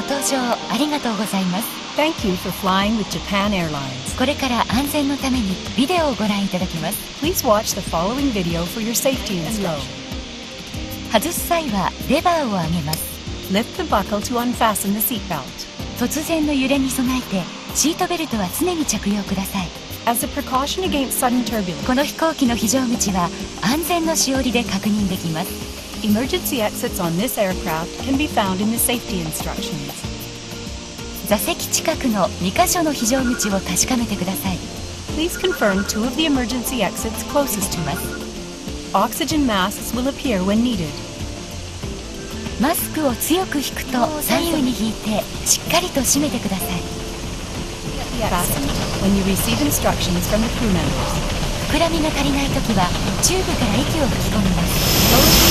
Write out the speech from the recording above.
ご搭乗ありがとうございます Thank you for flying with Japan Airlines. これから安全のためにビデオをご覧いただきます Please watch the following video for your safety instruction. 外す際はレバーを上げます Lift the buckle to unfasten the seatbelt. 突然の揺れに備えてシートベルトは常に着用ください As a precaution against sudden turbulence, この飛行機の非常口は安全のしおりで確認できます emergency exits on this aircraft can be found in the safety instructions. 座席近くの2カ所の非常口を確かめてください Please confirm two of the emergency exits closest to us. Oxygen masks will appear when needed. マスクを強く引くと左右に引いてしっかりと締めてください when you receive instructions from the crew members. 膨らみが足りない時はチューブから息を吹き込みます